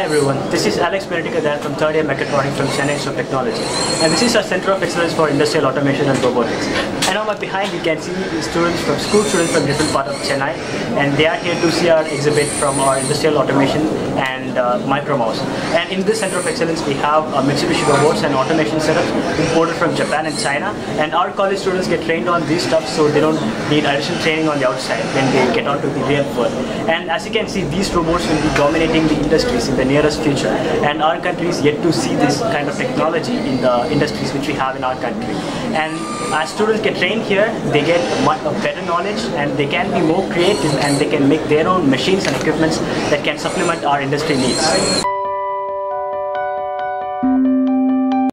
everyone. This is Alex Benedica from third year mechatronics from Chennai Institute of Technology. And this is our Center of Excellence for Industrial Automation and Robotics. And my behind you can see students from school students from different part of Chennai and they are here to see our exhibit from our industrial automation and uh, micromouse. And in this Center of Excellence we have uh, Mitsubishi robots and automation setups imported from Japan and China and our college students get trained on these stuff so they don't need additional training on the outside when they get onto the real world. And as you can see these robots will be dominating the industries in the nearest future and our country is yet to see this kind of technology in the industries which we have in our country. And as students get trained here, they get much, better knowledge and they can be more creative and they can make their own machines and equipments that can supplement our industry needs.